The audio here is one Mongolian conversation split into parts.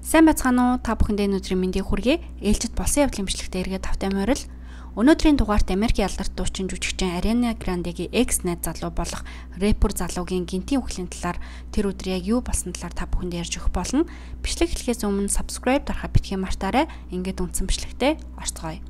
Сайн байцгаана уу? Та бүхэндээ өнөөдрийн мэндийг хүргэе. Ээлжид болсон явдлын бичлэгтээ эргээд тавтай морил. Өнөөдрийн дугаарт Америк ялдарт дуучин жүжигчин Ariana Grande-гийн ex найз залуу болох рэпер залуугийн гинтийн үхлийн талаар тэр өдөр яг юу болсон талаар та бүхэнд ярьж өгөх болно. Бичлэг эхлэхээс өмнө subscribe дарахаа битгий мартаарай. Ингээд үндсэн бичлэгтээ орцгоё.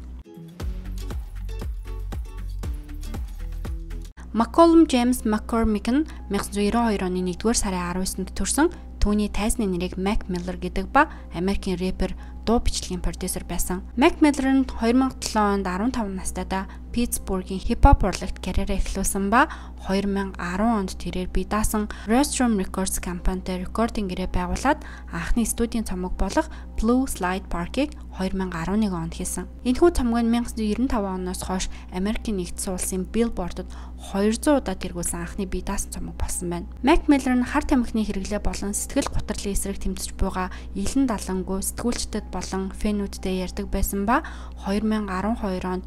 Макколм Джеймс Маккормик нь 1992 оны 1-р сарын 19-нд төрсэн Түүний тайзны нэрийг Mac Miller гэдэг ба Америкийн рэпер дуу бичлэгийн продюсер байсан. Mac Miller нь 2007 онд 15 настайдаа Питтсбургийн хипхоп урлагт карьераа эхлүүлсэн ба 2010 онд тэрээр бие даасан Restroom Records компанитай рекординг гэрээ байгуулад анхны студийн цомог болох Blue Slide Park-ыг 2011 онд хийсэн. Энэхүү цомог нь 1995 оноос хойш Америкийн нэгдсэн улсын Billboard-д 200 удаа тэргүүлсэн анхны бие даасан цомог болсон байна. Mac Miller нь хар тамхины хэрэглээ болон сэтгэл гутралын эсрэг тэмцэж буйгаа илэн далангуй сэтгүүлчдэд болон фэнүүдтэй ярьдаг байсан ба 2012 онд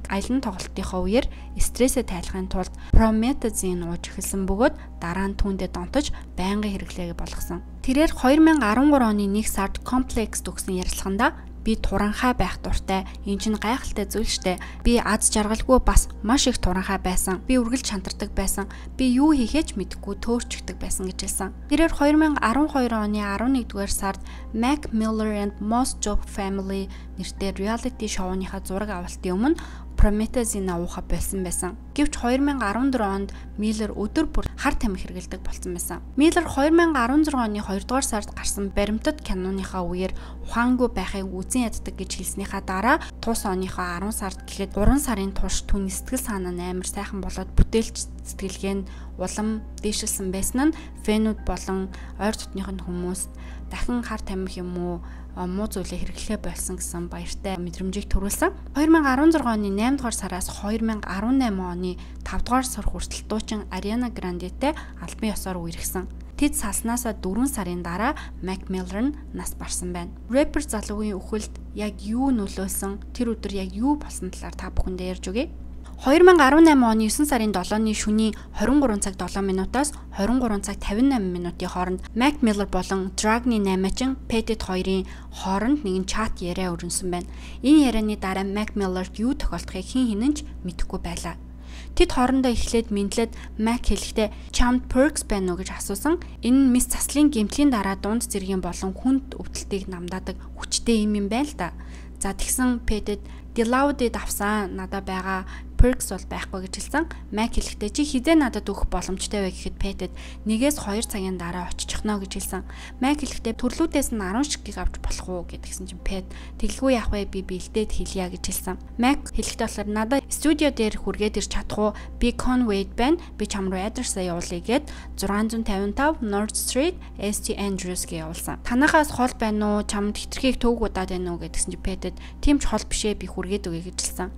Америк аялан тоглолтынхоо үеэр стрессээ тайлахын тулд Promethazine ууж эхэлсэн бөгөөд дараа нь түүндээ донтож байнгын хэрэглээг болгосон. Тэрээр 2013 оны 1 сард комплекс төгсөн ярилцлаганда би туранхай байх дуртай. Энэ чинь гайхалтай зүйл штэ. Би аз жаргалгүй бас маш их туранхай байсан. Би үргэлж шантардаг байсан. Би юу хийхээч мэдэхгүй төөрчөгдөг байсан гэж хэлсэн. Тэрээр 2012 оны 11-р сард Mac Miller and Most Job Family нэртэй reality шоуныхаа зураг авалтын өмнө Prometheus-ийн авууха болсон байсан. Гэвч 2014 онд Miller өдөр бүр хар тамхи хэрэгэлдэг болсон байсан. Miller 2016 оны 2 дугаар сард гарсан баримтат киноныхаа үеэр ухаангүй байхыг үзэн яддаг гэж хэлснийхаа дараа тус оныхоо 10 сард гэхэд 3 сарын турш түүний сэтгэл санаа нь амар сайхан болоод бүтээлч сэтгэлгээ нь улам дээшилсэн байсан нь фэнүүд болон ойр дотных нь хүмүүс дахин хар тамхи юм уу муу зүйлээ хэрэглэхэ болсон гэсэн баяртай мэдрэмжийг төрүүлсэн. 2016 оны 8 дугаар сараас 2018 оны 5 дугаар сар хүртэл дуучин Ariana Grande-тэй албан ёсоор үерхсэн. Тэд салснаасаа 4 сарын дараа Mac Miller нь нас барсан байна. Рэпер залуугийн үхэлд яг юу нөлөөлсөн, тэр өдөр яг юу болсон талаар та бүхэндээ ярьж өгье. 2018 оны 9 сарын 7-ны шөнийн 23 цаг 7 минутаас 23 цаг 58 минутын хооронд Mac Miller болон Dragny 8-чин Petit 2-ын хооронд нэгэн чат яриа өрнөсөн байна. Энэ ярианы дараа Mac Miller юу тохиолдохыг хэн хинэн ч мэдэхгүй байлаа. Тэд хоорондоо эхлээд мэдлээд Mac хэлэхдээ "Charmed Perks байна уу?" гэж асуусан. Энэ нь мис заслын гэмтлийн дараа дунд зэргийн болон хүнд өвдөлтийг намдаадаг хүчтэй юм юм байл та. За тэгсэн Petit Deloud-д авсан надад байгаа perks бол байхгүй гэж хэлсэн. Mac хэлэхдээ чи хизээ надад өгөх боломжтой вэ гэхэд Pet-д нэгээс 2 цагийн дараа очих нь гэж хэлсэн. Mac хэлэхдээ төрлүүдээс нь 10 шиггийг авч болох уу гэдгсэн чинь Pet тэглгүй явах вэ би бэлдээд хэлье гэж хэлсэн. Mac хэлэхдээ болохоор надад студио дээр хүргээд ирч чадах уу? Би Conway байна. Би чам руу адресаа явуулъя гэд 655 North Street ST Andrews гэж явуулсан. Танахаас хол байна уу? Чамд хитрхийг төвөг удаад байна уу гэдгсэн чинь Pet-д тийм ч хол бишээ би хүргээд өгье гэж хэлсэн.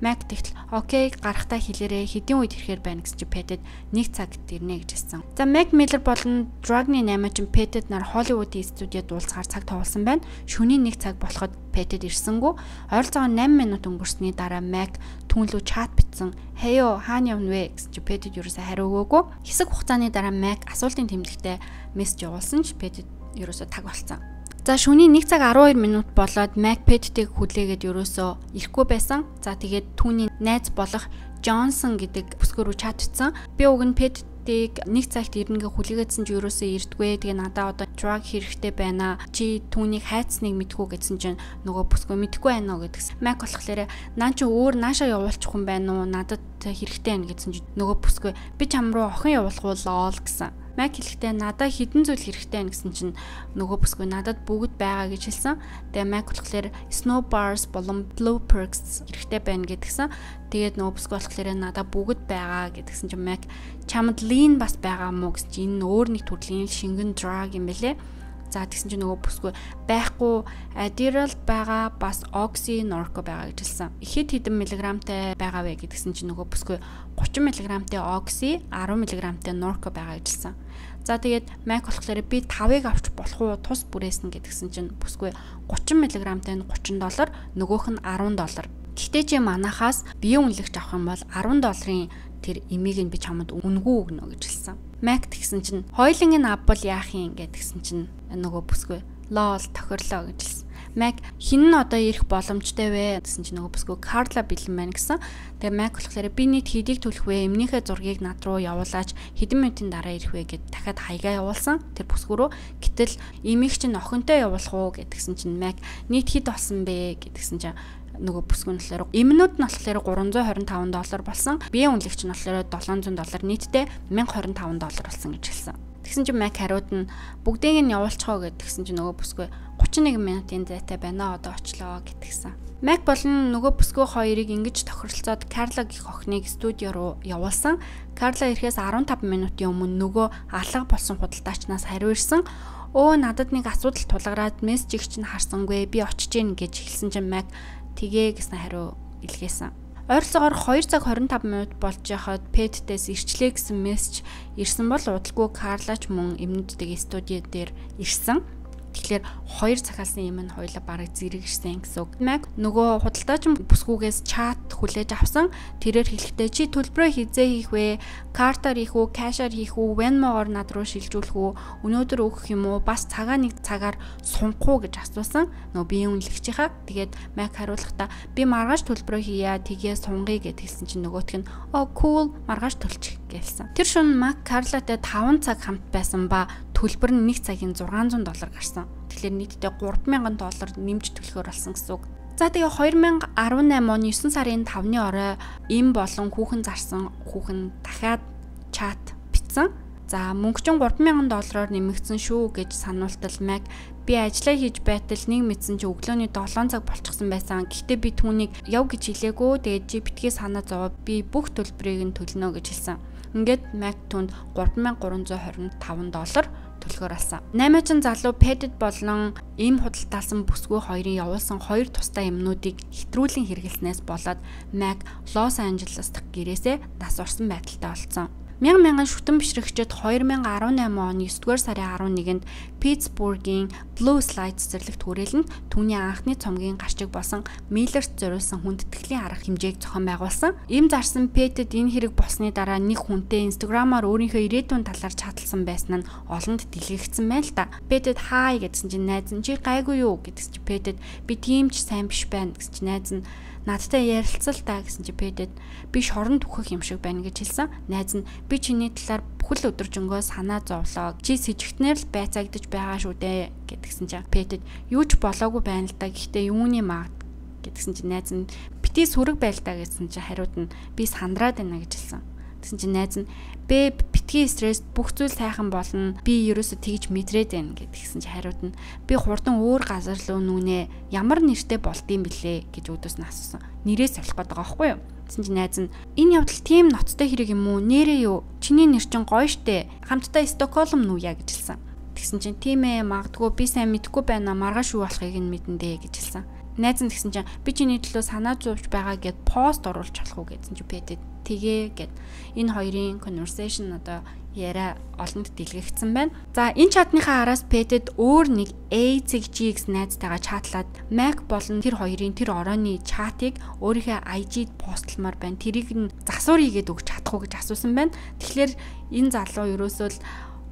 Mac тэгтэл окей гарахтаа хэлээрээ хэдийн үед ирэхээр байна чи Pet-д нэг цагт ирнэ гэж хэлсэн. За Mac Miller болон Dragny 8 чин Pet-д нар Hollywood-ийн студиуд уулзахаар цаг товолсон байна. Шөнийн нэг цаг болоход Pet-д ирсэнгүү ойролцоогоо 8 минут өнгөрсний дараа Mac түнлүү чат битсэн. "Хэё, хаана явна вэ?" чи Pet-д юусаа хариу өгөөгүй. Хэсэг хугацааны дараа Mac асуултын тэмдэгтээ мессеж явуулсан ч Pet-д юусаа таг болцсон. За шөнийн 1 цаг 12 минут болоод MacPad-ийг хүлээгээд ерөөсөө ирэхгүй байсан. За тэгээд түүний найз болох Johnson гэдэг бүсгүй рүү чатчихсан. Би уг нь pad тийг нэг цагт ирнэгээ хүлээгээдсэн чи ерөөсөө ирдгвэ. Тэгээ надаа одоо drug хэрэгтэй байна. Чи түүнийг хайцсныг мэдгүй гэсэн чинь нөгөө бүсгүй мэдгүй байна уу гэдгсэн. Mac болохоор наа чи өөр наашаа явуулчих хүн байна уу? Надад хэрэгтэй байна гэсэн чи нөгөө бүсгүй би чам руу охин явуулах уу лол гэсэн. Mac хэлэхдээ надад хідэн зүйл хэрэгтэй байна гэсэн чинь нөгөө бүсгүй надад бүгд байгаа гэж хэлсэн. Тэгээ Mac болохоор Snow Bars болон Blue Perks хэрэгтэй байна гэдгсэн. Тэгээд нөгөө бүсгүй болохоор надад бүгд байгаа гэдгсэн чинь Mac чамд Lean бас байгаа мó гэж энэ өөр нэг төрлийн шингэн drug юм бэлээ. За тэгсэн чинь нөгөө бүсгүй байхгүй Adderall байгаа бас Oxy Norco байгаа гэж хэлсэн. Ихэд хэдэн миллиграмтай байгаа вэ гэдгсэн чинь нөгөө бүсгүй 30 миллиграмтай Oxy 10 миллиграмтай Norco байгаа гэж хэлсэн. За тэгээд Mac болохоор би 5-ыг авч болох уу тус бүрээсэн гэдгсэн чинь бүсгүй 30 миллиграмтай нь 30 доллар нөгөөх нь 10 доллар. Гэхдээ чи манахаас бие үнэлэгч авах юм бол 10 долларын тэр эмийг нь би чамд үнгүй өгнө гэж хэлсэн. Mac тэгсэн чинь хоёлын энэ апл яах юм гэдгсэн чинь нөгөө бүсгүй Лол тохирлоо гэж хэлсэн. Мак хин нь одоо ирэх боломжтой вэ гэсэн чинь нөгөө бүсгүй Карла бэлэн байна гэсэн. Тэгээ Мак болохоор би нийт хэдийг төлөх вэ? Эмнийхээ зургийг над руу явуулаач хэдэн минутын дараа ирэх вэ гэд дахиад хаягаа явуулсан. Тэр бүсгүй рүү гэтэл эмийг чинь охинтой явуулах уу гэдгсэн чинь Мак нийт хэд болсон бэ гэдгсэн чинь нөгөө бүсгүн болохоор эмнүүд нь болохоор 325 доллар болсон. Биеийн үнэлэгч нь болохоор 700 доллар нийтдээ 1025 доллар болсон гэж хэлсэн. Тэгсэн чинь Mac хариуд нь бүгдийг нь явуулчихоо гэдгсэн чинь нөгөө бүсгүй 31 минутын зайтай байна одоо очлоо гэтгсэн. Mac болон нөгөө бүсгүй хоёрыг ингэж тохиролцоод Карла гих охиныг студио руу явуулсан. Карла ирэхээс 15 минутын өмнө нөгөө алга болсон худалдаачнаас хариу ирсэн. Өө надад нэг асуудал тулгараад мессежийг чинь харсангүй би очиж гин гэж хэлсэн чинь Mac тгээ гэсэн хариу илгээсэн. Ойролцоогоор 2 цаг 25 минут болж байхад Пэттээс ирчлээ гэсэн мессеж ирсэн бол удалгүй Карлач мөн эмнүүдтэйгээ студио дээр ирсэн. Тэгэхээр хоёр цахалсан юм нь хоёлаа бараг зэрэг ирсэн гэсэн үг. Маг нөгөө худалдаач бүсгүйгээс чат хүлээж авсан. Тэрээр хэлэхдээ чи төлбөрөө хизээ хийх вэ? Картаар хийх үү, кэшаар хийх үү, Venmo-гоор над руу шилжүүлэх үү? Өнөөдөр өгөх юм уу? Бас цагаа нэг цагаар сунгах уу гэж асуусан. Нөгөө биеийн үнэлэгчийнхаа. Тэгээд Маг хариулахдаа би маргааш төлбөрөө хийя, тгийе сунгая гэд хэлсэн чинь нөгөөх нь оо cool маргааш төлчих гэлсэн. Тэр шөнө Мак Карлатай 5 цаг хамт байсан ба төлбөр нь 1 цагийн 600 доллар гарсан. Тэгэхээр нийтдээ 3000 доллар нэмж төлөхөр болсон гэсэн үг. За тэгээ 2018 оны 9 сарын 5-ны орой им болон хүүхэн зарсан хүүхэн дахиад чат бичсэн. За мөнгөчин 3000 доллараар нэмэгдсэн шүү гэж сануултал Mac би ажиллаа хийж байтал нэг мэдсэн чи өглөөний 7 цаг болчихсон байсан. Гэхдээ би түүнийг яв гэж хэлээгөө. Тэгээд чи битгий санаа зовоо би бүх төлбөрийг нь төлнө гэж хэлсэн. Ингээд Mac түнд 3325 доллар төлөхөр алсан. 8 залуу Pedit болон им худалдаалсан бүсгүй хоёрын явуулсан хоёр тустай юмнуудыг хэтрүүлэн хэрэглэснээс болоод Mac Лос Анжелес дахь гэрээсээ нас орсон байдалтай болсон. Мянган мянган шүтэн бишрэгчид 2018 оны 9-р сарын 11-нд Питтсбургийн Blue Slide цэцэрлэгт хүрээлэнд түүний анхны цомгийн гарчиг болсон Миллерт зориулсан хүндэтгэлийн арга хэмжээг зохион байгуулсан. Им зарсан Пэтэд энэ хэрэг болсны дараа нэг хүнтэй Instagram-аар өөрийнхөө ирээдүйн талаар чаталсан байсан нь олонд дэлгэгдсэн байна л та. Пэтэд хай гэдсэн чинь найз нь чи гайгүй юу гэдгс чи Пэтэд би тийм ч сайн биш байна гэсэн чи найз нь надтай ярилцал та гэсэн чи Пэдэд би шорон түхэх юм шиг байна гэж хэлсэн. Найз нь би чиний талаар бүхэл өдөржингөө санаа зовлоо. Чи с ิจ гтнэр л байцаагдаж байгаа шүү дээ гэдгсэн чи Пэдэд юу ч болоогүй байна л да. Гэхдээ юуны маа гэдгсэн чи найз нь бити сүрэг байл та гэсэн чи хариуд нь би сандраад байна гэж хэлсэн. Тэгсэн чи найз нь бэ битгий стресс бүх зүйл сайхан болно. Би ерөөсө тэгж мэдрээд байна гэдгийгсэн чи хариуд нь би хурдан өөр газар руу нүнэ ямар нэртэй болдсон бэлээ гэж өдөөс нь асуусан. Нэрээ солих гээд байгаа байхгүй юу? Тэгсэн чи найз нь энэ явдал тийм ноцтой хэрэг юм уу? Нэрээ юу? Чиний нэр чин гоё штэ. Хамтдаа Стокгольм нүүя гэж хэлсэн. Тэгсэн чинь тийм ээ магадгүй би сайн мэдэхгүй байна маргааш юу болохыг нь мэдэн дээ гэж хэлсэн. Найз нь тэгсэн чинь би чиний төлөө санаа зовж байгаа гэд пост оруулж болох уу гэсэн чи пэдэд тгээ гэд энэ хоёрын conversation одоо яриа олонд дэлгэгдсэн байна. За энэ чатныхаа араас Pet-д өөр нэг A зэг GX найзтайгаа чатлаад Mac болон тэр хоёрын тэр орооны чатыг өөрийнхөө IG-д постлмаар байна. Тэрийг нь засвар хийгээд өгч чадах уу гэж асуусан байна. Тэгэхээр энэ залуу ерөөсөө л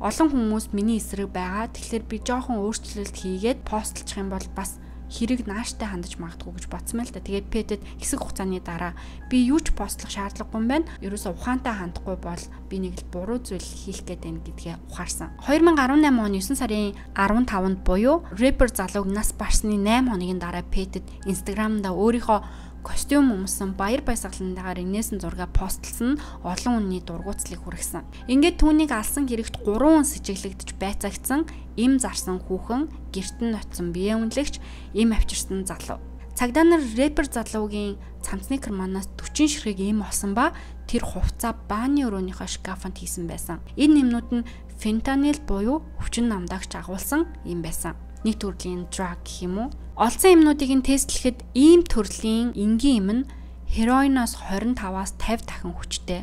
олон хүмүүс миний эсрэг байгаа. Тэгэхээр би жоохон өөрчлөлт хийгээд постлчих юм бол бас хэрэг нааштай хандаж магадгүй гэж бодсон байл та. Тэгээд пэдэд хэсэг хугацааны дараа би юу ч постлох шаардлагагүй юм байна. Ерөөсө ухаантай хандахгүй бол би нэг л буруу зүйл хийх гээд байна гэдгээ ухаарсан. 2018 оны 9 сарын 15-нд буюу рэпер залууг нас барсны 8 хоногийн дараа пэдэд Instagram-да өөрийнхөө костюм өмсөн баяр баясгалантайгаар инээсэн зураг постлсон олон үнний дургуутслыг хүргэсэн. Ингээд түүнийг алсан хэрэгт 3 хүн сэжиглэгдэж байцаагцсан им зарсан хүүхэн, герт нь очсон бие үнэлэгч, им авчирсан залуу. Цагдаа нар рэпер залуугийн цамцны карманаас 40 ширхэг им олсон ба тэр хувцаа бааны өрөөнийхөө шкафанд хийсэн байсан. Энэ нэмнүүд нь фентанил буюу хүчин намдагч агуулсан юм байсан нэг төрлийн drug гэх юм уу. Олсон юмнуудыг нь тестлэхэд ийм төрлийн энгийн юм нь хероиноос 25-аас 50 дахин хүчтэй,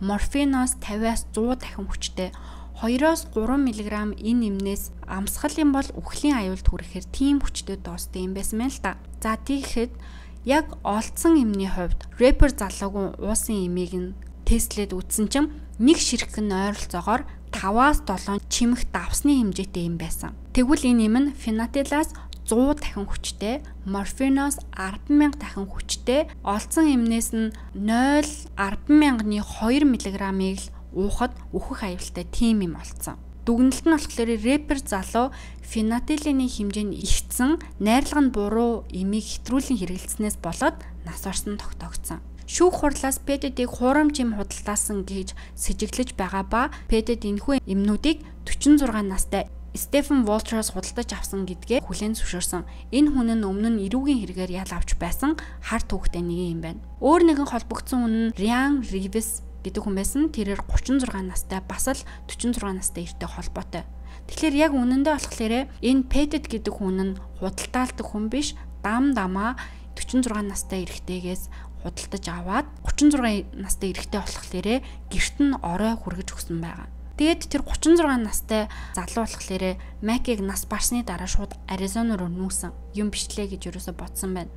морфиноос 50-аас 100 дахин хүчтэй, 2-оос 3 мг энэ нэмнээс амсгал юм бол үхлийн аюулд хүрэхээр тийм хүчтэй доостой юм байсан мэн л та. За тийхэд яг олдсон эмний хувьд рэпер залуугийн уусан эмийг нь тестлээд үзсэн чинь нэг ширхэг нь ойролцоогоор 5-аас 7 чимэх давсны хэмжээтэй юм байсан. Тэгвэл энэ юм нь фенатилаас 100 дахин хүчтэй, морфиноос 100000 дахин хүчтэй, олцсон эмнээс нь 0 100000-ны 2 мг-ыг л уухад өөхөх аюултай тийм юм олцсон. Дүгнэлт нь болохоор рэпер залуу фенатилины хэмжээ нь ихсэн, найрлага нь буруу эмийг хэтрүүлэн хэрэглэснээс болоод нас орсон тогтоогдсон. Шүүх хурлаас ПД-ийг хуурамч юм худалдаасан гэж сэжиглэж байгаа ба ПД-д энэхүү эмнүүдийг 46 настай Стефен Волтерс худалдаж авсан гэдгээ хүлээн зөвшөөрсөн. Энэ хүн нь өмнө нь эрүүгийн хэрэгээр ял авч байсан хар түүхтэй нэг юм байна. Өөр нэгэн холбогдсон хүн нь Ryan Reeves гэдэг хүн байсан. Тэрээр 36 настай бас л 46 настай эрттэй холбоотой. Тэгэхээр яг үнэндээ болохоор энэ Pedet гэдэг хүн нь худалдаалдаг хүн биш, дам дамаа 46 настай эрэгтэйгээс худалдаж аваад 36 настай эрэгтэй болохоор гэрт нь орой хүргэж өгсөн байгаа. Тэгээд тэр 36 настай залуу болохоор Макийг нас барсны дараа шууд Аризона руу нүүсэн. Юм бичлээ гэж юусоо бодсон байна.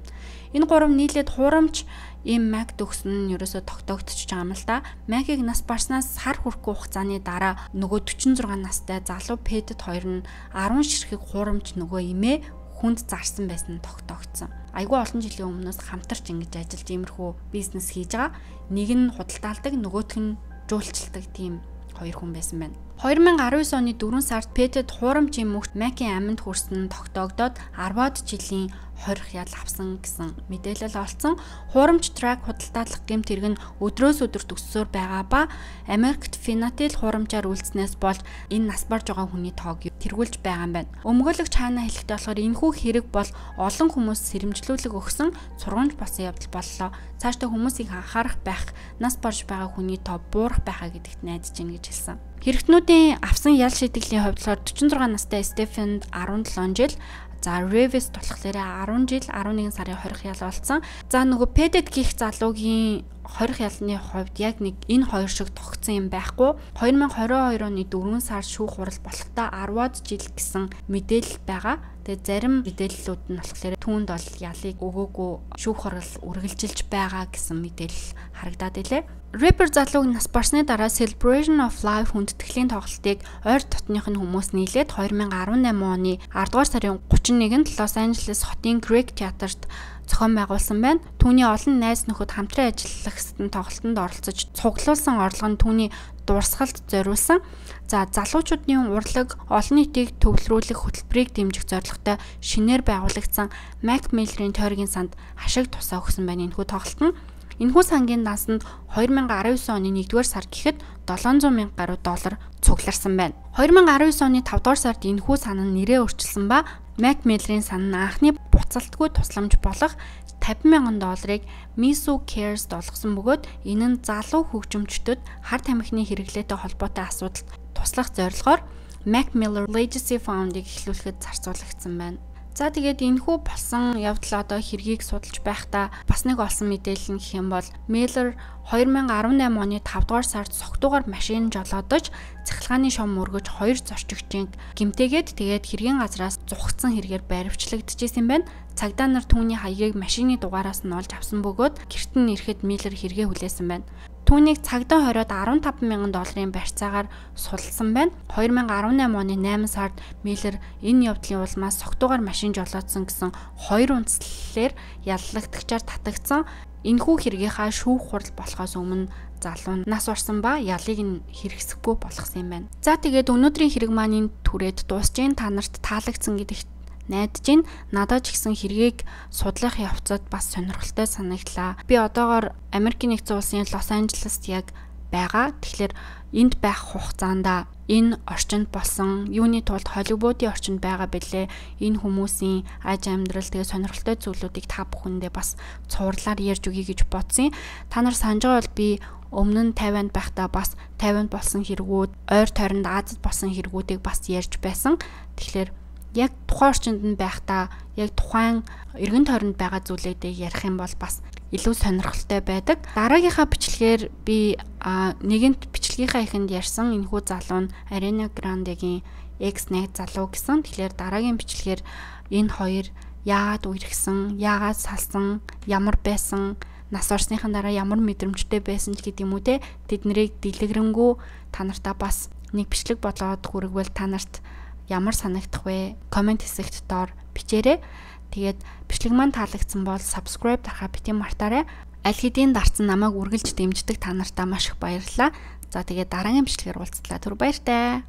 Энэ гурав нийлээд хуурамч ийм Мак төгсөн нь юусоо тогтоогдчих байгаа юм л да. Макийг нас барснаас сар хүрэхгүй хугацааны дараа нөгөө 46 настай залуу Пэдэд хоёр нь 10 ширхэг хуурамч нөгөө имээ хүнд зарсан байсан нь тогтоогдсон. Айгүй олон жилийн өмнөөс хамтарч ингэж ажиллаж иймэрхүү бизнес хийж байгаа. Нэг нь худалдаалдаг, нөгөөх нь жуулчилдаг тийм хоёр хүн байсан байна. 2019 оны 4 сард Пэтэд хуурамчийн мөхт Макийн аминд хүрсэн тогтоогдоод 10-аад жилийн хорих ял авсан гэсэн мэдээлэл олцсон. Хуурамч трак худалдаалах гэмт хэрэг нь өдрөөс өдөр төгссөөр байгаа ба Америкт фенатил хуурамчаар үйлснээс болж энэ нас барж байгаа хүний тоог тэргүүлж байгаа юм байна. Өмгөөлөгч хаана хэлэхдээ болохоор энэхүү хэрэг бол олон хүмүүс сэрэмжлүүлэг өгсөн сургамж болсон явдал боллоо. Цаашдаа хүмүүсийг анхаарах байх, нас барж байгаа хүний тоо буурах байхаа гэдэгт найдаж гин гэж хэлсэн. Хэрэгтнүүдийн авсан ял шийтгэлийн хувьд 46 настай Стефенд 17 жил За Revis болохоор 10 жил 11 сарын 20 ял болсон. За нөгөө Pedet гих залуугийн 20 ялны хувьд яг нэг энэ хоёр шиг тогтсон юм байхгүй. 2022 оны 4 сар шүүх хурал болохдоо 10-аад жил гэсэн мэдээлэл байгаа. Тэгээ зарим мэдээллүүд нь болохоор түүнд бол ялыг өгөөгүй шүүх хурал үргэлжилж байгаа гэсэн мэдээлэл харагдаад илээ. Rapper залууг нас барсны дараа Celebration of Life хүндэтгэлийн тоглолтыг ойр дотных нь хүмүүс нийлээд 2018 оны 10 дугаар сарын 31-нд Лос Анжелес хотын Greg театрт зохион байгуулсан байна. Түүний олон найз нөхөд хамтран ажиллагчдын тоглолтод оролцож цуглуулсан орлого нь түүний дурсгалд зориулсан. За залуучуудын урлаг олон нийтийг төвлөрүүлэх хөтөлбөрийг дэмжих зорилготой шинээр байгуулагдсан Mac Miller-ийн тойргийн санд хашиг тусаа өгсөн байна. Энэхүү тоглолт нь Энэхүү сангийн дансанд 2019 оны 1-р сар гэхэд 700 мянга гаруй доллар цугларсан байна. 2019 оны 5-р сард энэхүү сан нь нэрээ өөрчилсөн ба Mac Miller-ийн сан нь анхны буцалтгүй тусламж болох 50 мянган долларыг Misu Cares долгосон бөгөөд энэ нь залуу хөгжимчдөд хар тамхины хэрэглээтэй холбоотой асуудалд туслах зорилгоор Mac Miller Legacy Fund-ыг эхлүүлэхэд зарцуулагдсан байна. За тэгээд энэхүү болсон явдал одоо хэргийг судалж байхдаа бас нэг олсон мэдээлэл нь гэх юм бол Miller 2018 оны 5 дугаар сард согтуугаар машин жолоодож цахилгааны шом мөргөж хоёр зорчигчийн гимтээгээд тэгээд хэргийн газраас зугцсан хэрэгээр баривчлагдчихсэн байна. Цагдаа нар түүний хаягийг машины дугаараас нь олж авсан бөгөөд гэрт нь ирэхэд Miller хэрэгээ хүлээсэн байна. Түүнийг цагдаа хориод 15 мянган долларын барьцаагаар сулсан байна. 2018 оны 8 сард Миллер энэ явдлын улмаас согтуугаар машин жолоодсон гэсэн хоёр үндслэлээр яллагдагчаар татагдсан. Энэхүү хэрэгийнхаа шүүх хурал болохоос өмнө залуу нас орсон ба ялыг нь хэрэгсэхгүй болгосон юм байна. За тэгээд өнөөдрийн хэрэг маань түрээд дуусж, та нарт таалагдсан гэдэгт найдаж гин надад ч гэсэн хэргийг судлах явцад бас сонирхолтой санагдлаа. Би одоогоор Америкийн нэгдсэн улсын Лос Анжелест яг байгаа. Тэгэхээр энд байх хугацаанд энэ орчинд болсон юуны тулд Холливуудын орчинд байгаа бэлээ энэ хүмүүсийн аж амьдрал тэгээ сонирхолтой зүйлүүдийг та бүхэндээ бас цуурлаар ярьж өгье гэж бодсон. Та нар санаж байгаа бол би өмнө нь 50-нд байхдаа бас 50-нд болсон хэрэгүүд, ойр тойронд Азад болсон хэрэгүүдийг бас ярьж байсан. Тэгэхээр яг тухайн орчинд нь байхдаа яг тухайн эргэн тойронд байгаа зүйлүүдийг ярих юм бол бас илүү сонирхолтой байдаг. Дараагийнхаа бичлэгээр би нэгэнт бичлэгийнхаа ихэнд ярьсан энэхүү залуу нь Arena Grande-гийн X найз залуу гэсэн. Тэгэхээр дараагийн бичлэгээр энэ хоёр яагаад үерхсэн, яагаад салсан, ямар байсан, нас орсныхан дараа ямар мэдрэмжтэй байсан ч гэдэг юм уу те тэднийг дэлгэрэнгүй та нартаа бас нэг бичлэг болоод хүрэгвэл та нарт ямар санагдах вэ? Комент хэсэгт доор бичээрэй. Тэгээд бичлэг маань таалагдсан бол subscribe дарахаа бити мартаарай. Аль хэдийн дарцсан намайг үргэлж дэмждэг та нартаа маш их баярлалаа. За тэгээд дараагийн бичлэгээр уулзлаа. Түр баяртай.